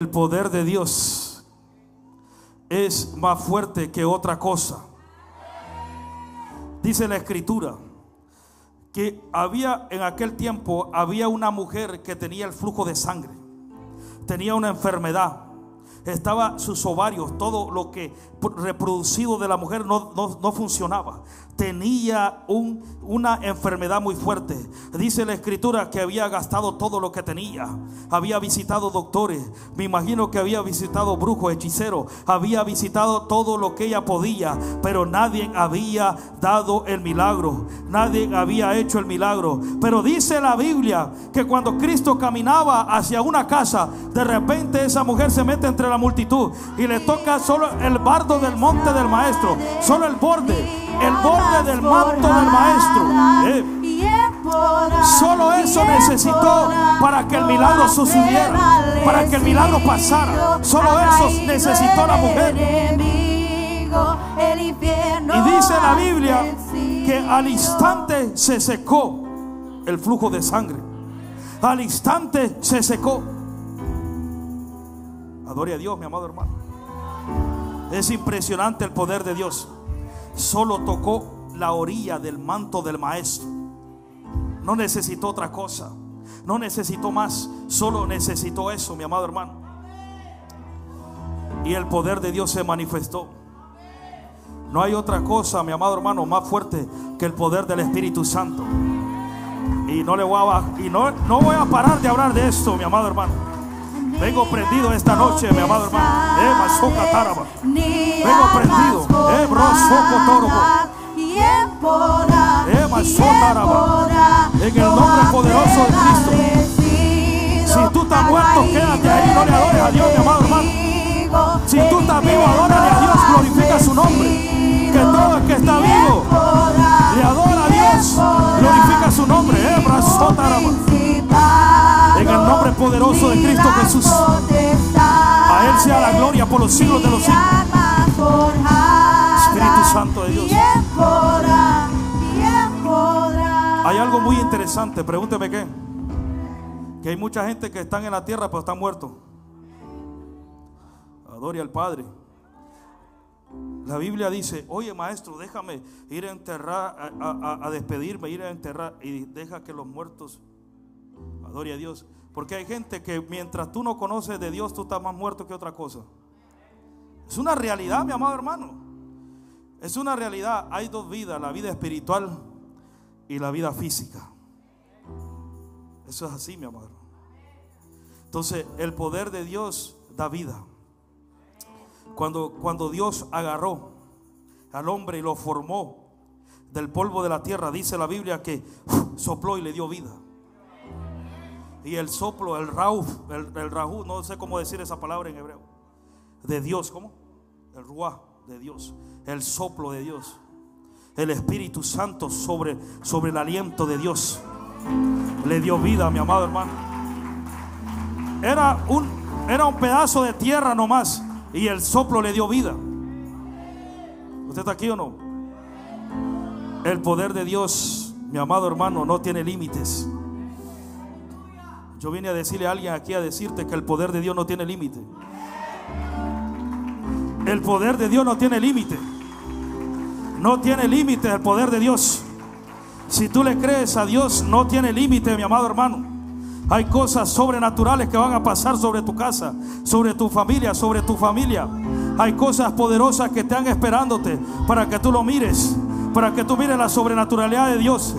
El poder de Dios es más fuerte que otra cosa. Dice la escritura que había en aquel tiempo había una mujer que tenía el flujo de sangre. Tenía una enfermedad. Estaba sus ovarios, todo lo que reproducido de la mujer no, no funcionaba tenía un, una enfermedad muy fuerte. Dice la escritura que había gastado todo lo que tenía. Había visitado doctores. Me imagino que había visitado brujos, hechiceros. Había visitado todo lo que ella podía. Pero nadie había dado el milagro. Nadie había hecho el milagro. Pero dice la Biblia que cuando Cristo caminaba hacia una casa, de repente esa mujer se mete entre la multitud y le toca solo el bardo del monte del maestro. Solo el borde el borde del manto del maestro. Eh. Solo eso necesitó para que el milagro sucediera, para que el milagro pasara. Solo eso necesitó la mujer. Y dice la Biblia que al instante se secó el flujo de sangre. Al instante se secó. Adore a Dios, mi amado hermano. Es impresionante el poder de Dios solo tocó la orilla del manto del maestro. No necesitó otra cosa. No necesitó más. Solo necesitó eso, mi amado hermano. Y el poder de Dios se manifestó. No hay otra cosa, mi amado hermano, más fuerte que el poder del Espíritu Santo. Y no le voy a y no, no voy a parar de hablar de esto, mi amado hermano. Vengo prendido esta noche, mi amado hermano. Eh, Vengo prendido. Eh, En el nombre poderoso de Cristo. Si tú estás muerto, quédate ahí. No le adores a Dios, mi amado hermano. Si tú estás vivo, adórale a Dios. Glorifica su nombre. Que todo el que está vivo le adora a Dios. Glorifica su nombre. Eh, en el nombre poderoso de Cristo Jesús. A Él sea la gloria por los siglos de los siglos. Espíritu Santo de Dios. Hay algo muy interesante, pregúnteme qué. Que hay mucha gente que están en la tierra pero están muertos. Adore al Padre. La Biblia dice, oye maestro, déjame ir a enterrar, a, despedirme, ir a enterrar y deja que los muertos, adore a Dios. Porque hay gente que mientras tú no conoces de Dios, tú estás más muerto que otra cosa. Es una realidad, mi amado hermano. Es una realidad. Hay dos vidas, la vida espiritual y la vida física. Eso es así, mi amado. Entonces, el poder de Dios da vida. Cuando, cuando Dios agarró al hombre y lo formó del polvo de la tierra, dice la Biblia que sopló y le dio vida. Y el soplo, el rauf, el, rahu, no sé cómo decir esa palabra en hebreo. De Dios, ¿cómo? El ruah de Dios, el soplo de Dios, el Espíritu Santo sobre, sobre el aliento de Dios. Le dio vida, mi amado hermano. Era un, era un pedazo de tierra nomás y el soplo le dio vida. ¿Usted está aquí o no? El poder de Dios, mi amado hermano, no tiene límites. Yo vine a decirle a alguien aquí a decirte que el poder de Dios no tiene límite. El poder de Dios no tiene límite. No tiene límite el poder de Dios. Si tú le crees a Dios, no tiene límite, mi amado hermano. Hay cosas sobrenaturales que van a pasar sobre tu casa, sobre tu familia, sobre tu familia. Hay cosas poderosas que están esperándote para que tú lo mires, para que tú mires la sobrenaturalidad de Dios.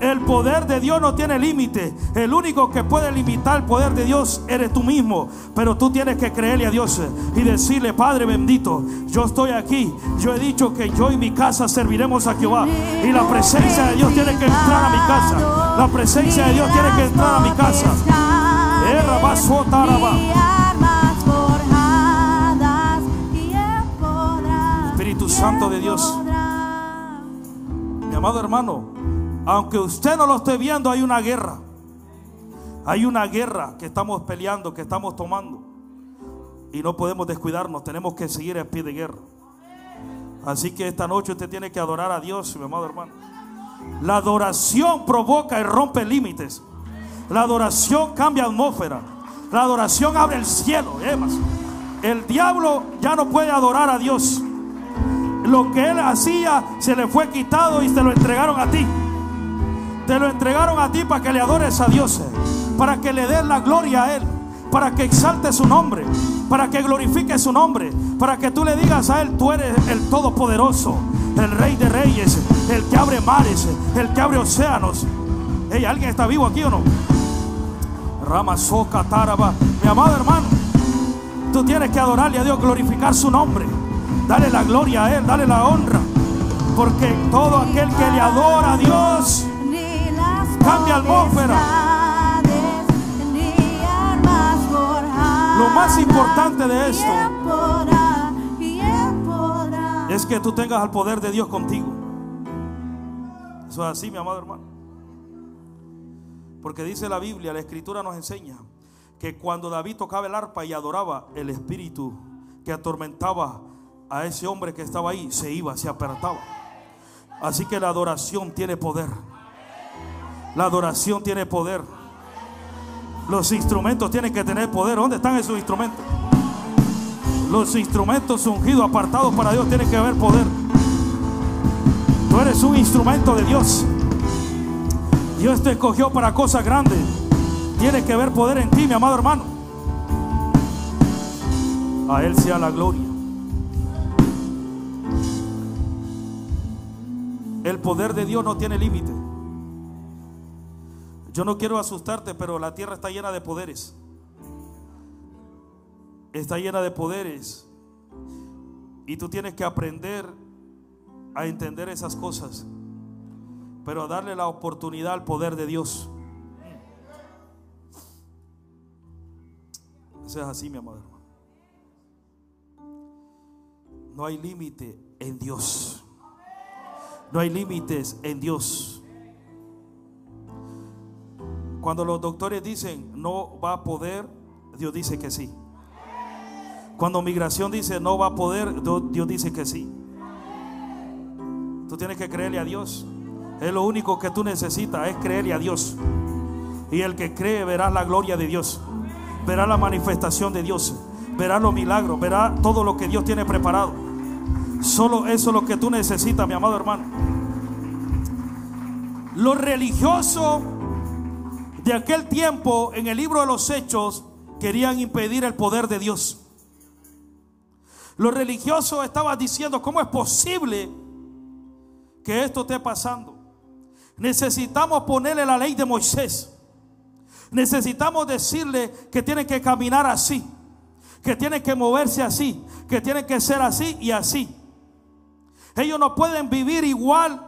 El poder de Dios no tiene límite. El único que puede limitar el poder de Dios eres tú mismo. Pero tú tienes que creerle a Dios y decirle, Padre bendito, yo estoy aquí. Yo he dicho que yo y mi casa serviremos a Jehová. Y la presencia de Dios tiene que entrar a mi casa. La presencia de Dios tiene que entrar a mi casa. Espíritu Santo de Dios. Mi amado hermano, aunque usted no lo esté viendo, hay una guerra. Hay una guerra que estamos peleando, que estamos tomando. Y no podemos descuidarnos, tenemos que seguir en pie de guerra. Así que esta noche usted tiene que adorar a Dios, mi amado hermano. La adoración provoca y rompe límites. La adoración cambia atmósfera. La adoración abre el cielo. ¿eh? El diablo ya no puede adorar a Dios. Lo que él hacía se le fue quitado y se lo entregaron a ti. Te lo entregaron a ti para que le adores a Dios, eh. para que le des la gloria a Él, para que exalte su nombre, para que glorifique su nombre, para que tú le digas a Él, tú eres el Todopoderoso, el Rey de Reyes, el que abre mares, el que abre océanos. Hey, ¿Alguien está vivo aquí o no? Rama Soca Taraba. Mi amado hermano, tú tienes que adorarle a Dios, glorificar su nombre. Dale la gloria a Él, dale la honra. Porque todo aquel que le adora a Dios cambia atmósfera. Lo más importante de esto es que tú tengas el poder de Dios contigo. Eso es así, mi amado hermano. Porque dice la Biblia, la escritura nos enseña que cuando David tocaba el arpa y adoraba, el espíritu que atormentaba a ese hombre que estaba ahí se iba, se apartaba. Así que la adoración tiene poder. La adoración tiene poder. Los instrumentos tienen que tener poder. ¿Dónde están esos instrumentos? Los instrumentos ungidos, apartados para Dios, tienen que haber poder. Tú eres un instrumento de Dios. Dios te escogió para cosas grandes. Tiene que haber poder en ti, mi amado hermano. A Él sea la gloria. El poder de Dios no tiene límite. Yo no quiero asustarte, pero la tierra está llena de poderes. Está llena de poderes. Y tú tienes que aprender a entender esas cosas. Pero a darle la oportunidad al poder de Dios. Eso es así, mi amado No hay límite en Dios. No hay límites en Dios. Cuando los doctores dicen no va a poder, Dios dice que sí. Cuando migración dice no va a poder, Dios dice que sí. Tú tienes que creerle a Dios. Es lo único que tú necesitas, es creerle a Dios. Y el que cree verá la gloria de Dios. Verá la manifestación de Dios. Verá los milagros. Verá todo lo que Dios tiene preparado. Solo eso es lo que tú necesitas, mi amado hermano. Lo religioso de aquel tiempo en el libro de los hechos querían impedir el poder de Dios. Los religiosos estaban diciendo, ¿cómo es posible que esto esté pasando? Necesitamos ponerle la ley de Moisés. Necesitamos decirle que tiene que caminar así, que tiene que moverse así, que tiene que ser así y así. Ellos no pueden vivir igual,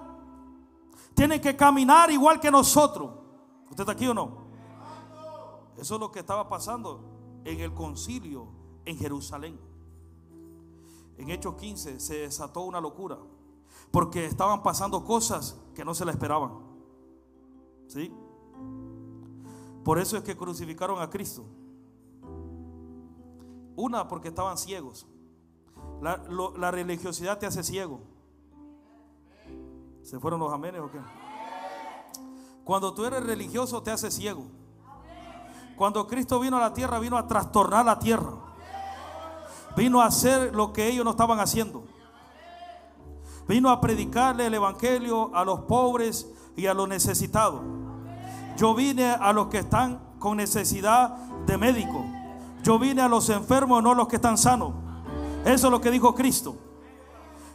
tienen que caminar igual que nosotros. ¿Usted está aquí o no? Eso es lo que estaba pasando en el concilio en Jerusalén. En Hechos 15 se desató una locura. Porque estaban pasando cosas que no se le esperaban. ¿Sí? Por eso es que crucificaron a Cristo. Una, porque estaban ciegos. La, la religiosidad te hace ciego. ¿Se fueron los amenes o qué? Cuando tú eres religioso te hace ciego. Cuando Cristo vino a la tierra, vino a trastornar la tierra. Vino a hacer lo que ellos no estaban haciendo. Vino a predicarle el Evangelio a los pobres y a los necesitados. Yo vine a los que están con necesidad de médico. Yo vine a los enfermos, no a los que están sanos. Eso es lo que dijo Cristo.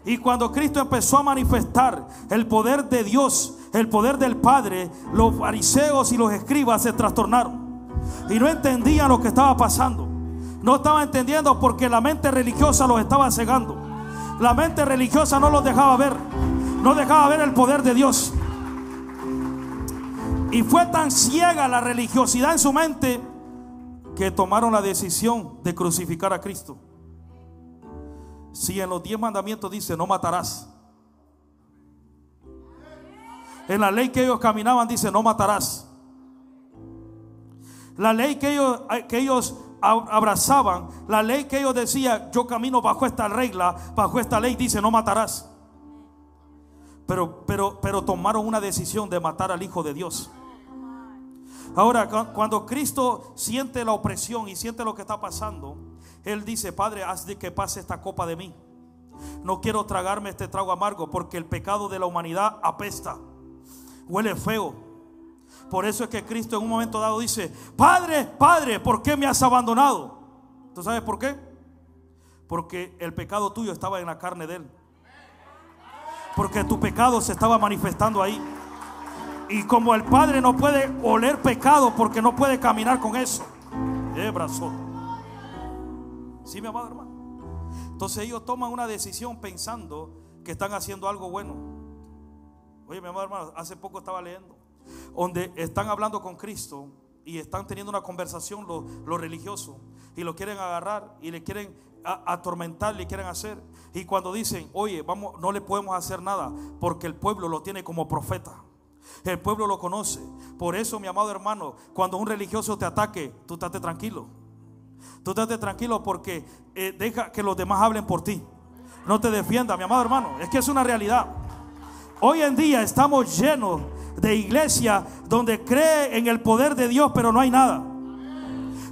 Y cuando Cristo empezó a manifestar el poder de Dios, el poder del Padre, los fariseos y los escribas se trastornaron. Y no entendían lo que estaba pasando. No estaban entendiendo porque la mente religiosa los estaba cegando. La mente religiosa no los dejaba ver. No dejaba ver el poder de Dios. Y fue tan ciega la religiosidad en su mente que tomaron la decisión de crucificar a Cristo. Si en los diez mandamientos dice no matarás. En la ley que ellos caminaban dice no matarás. La ley que ellos, que ellos abrazaban, la ley que ellos decían, yo camino bajo esta regla, bajo esta ley dice no matarás. Pero, pero, pero tomaron una decisión de matar al Hijo de Dios. Ahora, cuando Cristo siente la opresión y siente lo que está pasando, Él dice, Padre, haz de que pase esta copa de mí. No quiero tragarme este trago amargo porque el pecado de la humanidad apesta, huele feo. Por eso es que Cristo en un momento dado dice, Padre, Padre, ¿por qué me has abandonado? ¿Tú sabes por qué? Porque el pecado tuyo estaba en la carne de Él. Porque tu pecado se estaba manifestando ahí. Y como el Padre no puede oler pecado porque no puede caminar con eso. Eh, brazo. ¿Sí, mi amado hermano? Entonces ellos toman una decisión pensando que están haciendo algo bueno. Oye, mi amado hermano, hace poco estaba leyendo. Donde están hablando con Cristo y están teniendo una conversación los lo religiosos. Y lo quieren agarrar y le quieren atormentar, le quieren hacer. Y cuando dicen, oye, vamos, no le podemos hacer nada porque el pueblo lo tiene como profeta. El pueblo lo conoce. Por eso, mi amado hermano, cuando un religioso te ataque, tú estate tranquilo. Tú estate tranquilo porque eh, deja que los demás hablen por ti. No te defienda, mi amado hermano. Es que es una realidad. Hoy en día estamos llenos de iglesia donde cree en el poder de Dios, pero no hay nada.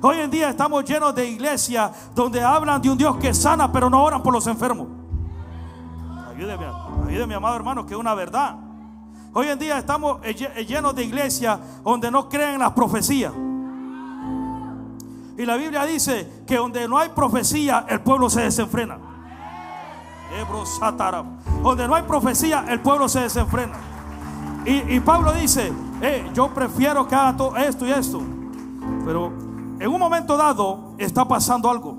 Hoy en día estamos llenos de iglesia donde hablan de un Dios que sana, pero no oran por los enfermos. Ayúdeme, ayúdeme, amado hermano, que es una verdad. Hoy en día estamos llenos de iglesias donde no creen en las profecías. Y la Biblia dice que donde no hay profecía, el pueblo se desenfrena. Donde no hay profecía, el pueblo se desenfrena. Y, Pablo dice, eh, yo prefiero que haga todo esto y esto. Pero en un momento dado está pasando algo.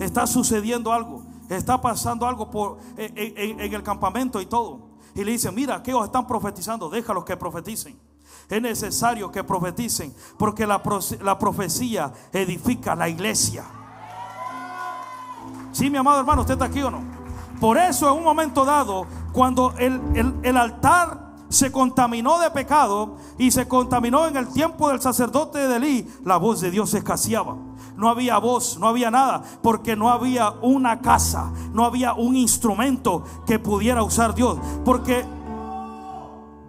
Está sucediendo algo. Está pasando algo por, en el campamento y todo y le dice, mira, que ellos están profetizando, déjalos que profeticen. Es necesario que profeticen porque la, profecía edifica la iglesia. Sí, mi amado hermano, ¿usted está aquí o no? Por eso en un momento dado, cuando el, el altar se contaminó de pecado y se contaminó en el tiempo del sacerdote de Elí, la voz de Dios escaseaba no había voz, no había nada, porque no había una casa, no había un instrumento que pudiera usar Dios, porque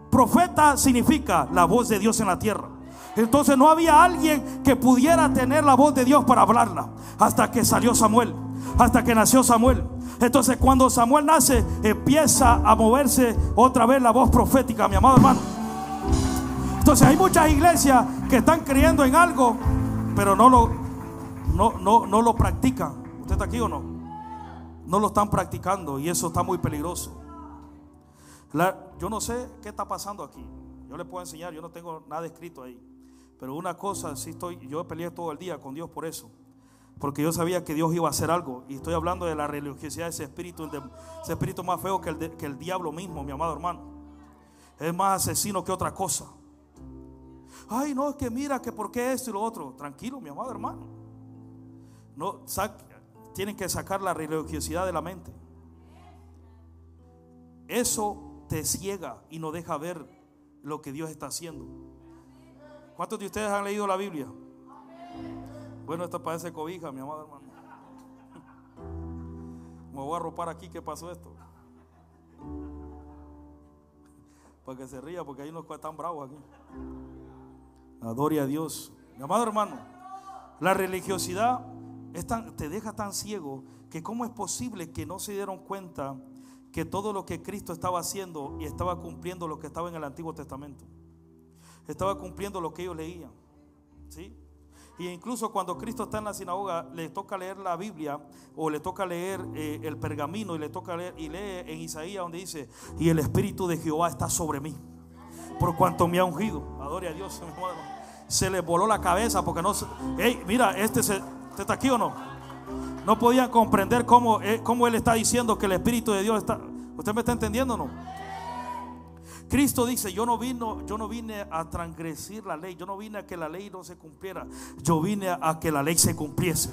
profeta significa la voz de Dios en la tierra. Entonces no había alguien que pudiera tener la voz de Dios para hablarla, hasta que salió Samuel, hasta que nació Samuel. Entonces cuando Samuel nace, empieza a moverse otra vez la voz profética, mi amado hermano. Entonces hay muchas iglesias que están creyendo en algo, pero no lo, no, no, no lo practican. ¿Usted está aquí o no? No lo están practicando y eso está muy peligroso. yo no sé qué está pasando aquí. Yo le puedo enseñar, yo no tengo nada escrito ahí. Pero una cosa, sí estoy, yo peleé todo el día con Dios por eso. Porque yo sabía que Dios iba a hacer algo. Y estoy hablando de la religiosidad de ese espíritu, ese espíritu más feo que el, que el diablo mismo, mi amado hermano. Es más asesino que otra cosa. Ay, no, es que mira que por qué esto y lo otro. Tranquilo, mi amado hermano. No, tienen que sacar la religiosidad de la mente. Eso te ciega y no deja ver lo que Dios está haciendo. ¿Cuántos de ustedes han leído la Biblia? Bueno, esta parece cobija, mi amado hermano. Me voy a ropar aquí, ¿qué pasó esto? Para que se ría, porque hay unos que están bravos aquí. Adore a Dios. Mi amado hermano, la religiosidad te deja tan ciego que cómo es posible que no se dieron cuenta que todo lo que Cristo estaba haciendo y estaba cumpliendo lo que estaba en el Antiguo Testamento. Estaba cumpliendo lo que ellos leían. ¿Sí? Y incluso cuando Cristo está en la sinagoga, le toca leer la Biblia o le toca leer eh, el pergamino y le toca leer y lee en Isaías donde dice, y el Espíritu de Jehová está sobre mí, por cuanto me ha ungido. Adore a Dios. Se le voló la cabeza porque no... Hey, mira, este se, ¿Usted está aquí o no? No podían comprender cómo, eh, cómo Él está diciendo que el Espíritu de Dios está. ¿Usted me está entendiendo o no? Cristo dice, yo no, vino, yo no vine a transgredir la ley, yo no vine a que la ley no se cumpliera, yo vine a, que la ley se cumpliese.